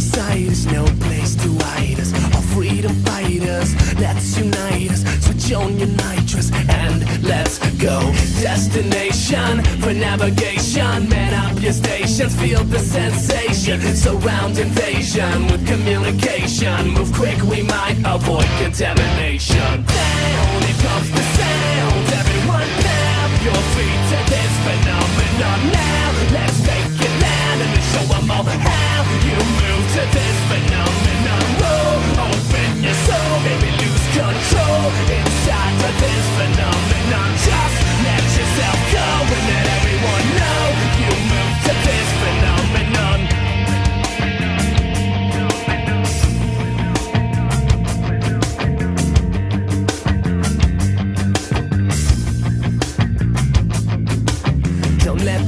outsiders, no place to hide us. All freedom fighters, let's unite us. Switch on your nitrous and let's go. Destination for navigation. Man up your stations, feel the sensation. Surround invasion with communication. Move quick, we might avoid contamination.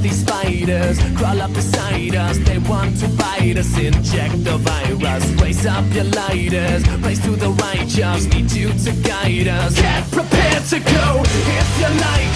these spiders. Crawl up beside us. They want to bite us, inject the virus. Raise up your lighters, raise to the righteous. Need you to guide us. Get prepared to go. If you like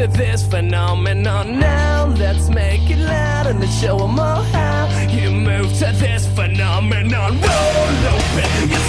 to this phenomenon now. Let's make it loud and let's show them all how you move to this phenomenon. Roll open